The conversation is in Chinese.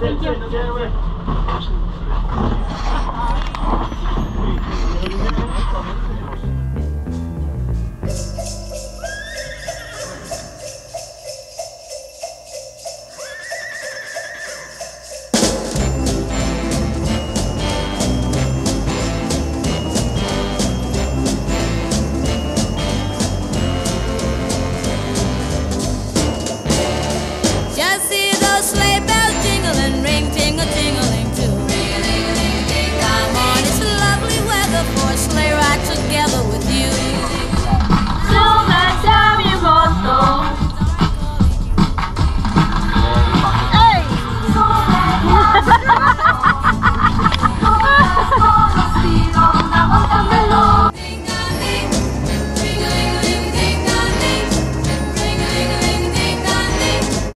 再见，各位。